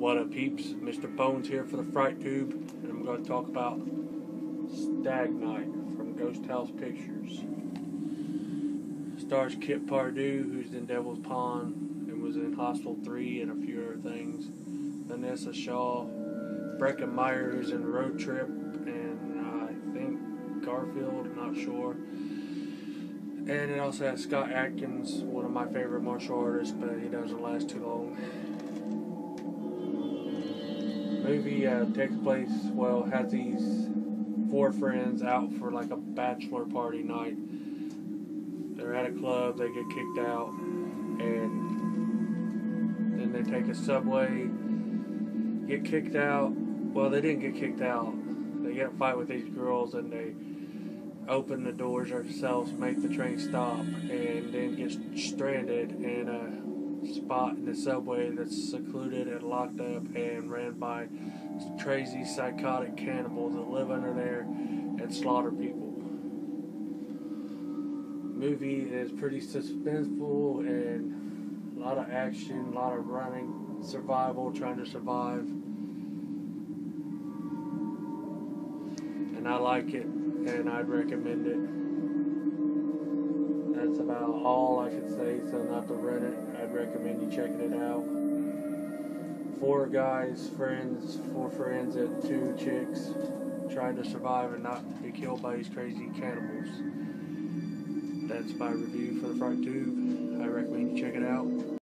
What up, peeps? Mr. Bones here for the Fright Tube, and I'm going to talk about Stag Night from Ghost House Pictures. Stars Kip Pardue, who's in Devil's Pond and was in Hostel 3 and a few other things. Vanessa Shaw, Breckin Meyer, who's in Road Trip, and I think Garfield, I'm not sure. And it also has Scott Adkins, one of my favorite martial artists, but he doesn't last too long movie uh, takes place, well, has these four friends out for like a bachelor party night. They're at a club, they get kicked out, and then they take a subway, get kicked out. Well, they didn't get kicked out. They get a fight with these girls, and they open the doors themselves, make the train stop, and then get stranded And a spot in the subway that's secluded and locked up and ran by crazy psychotic cannibals that live under there and slaughter people. movie is pretty suspenseful and a lot of action, a lot of running, survival, trying to survive. And I like it and I'd recommend it that's about all I could say. So not to rent it, I'd recommend you checking it out. Four guys, friends, four friends and two chicks trying to survive and not be killed by these crazy cannibals. That's my review for the Fright Tube. I recommend you check it out.